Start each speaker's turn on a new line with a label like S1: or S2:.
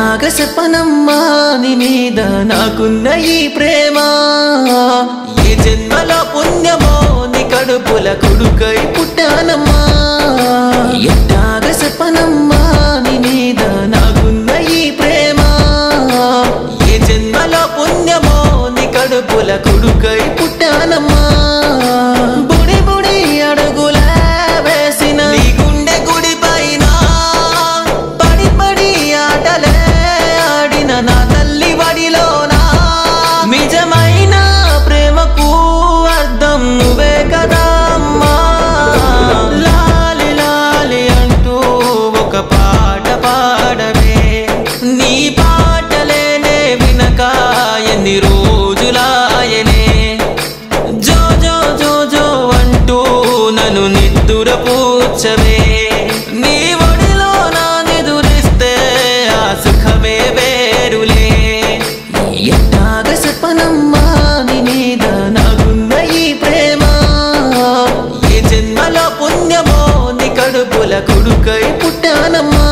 S1: చెప్పనమ్మా నీ మీద నాకున్న ఈ ప్రేమ. ఈ జన్మల పుణ్యమో నీ కడుపుల కొడుకై పుట్టానమ్మా. ఎట్టాగ నీ మీద నాకున్న ఈ ప్రేమ. ఈ జన్మల పుణ్యమో నీ కడుపుల కొడుకై పూచవే నీ ఒడిలో నా నిదురిస్తే ఆ సుఖమే వేరులే. ఎట్టాగ చెప్పనమ్మా నీ మీద నాకున్న ఈ ప్రేమ. ఏ జన్మలో పుణ్యమో నీ కడుపుల కొడుకై పుట్టానమ్మా.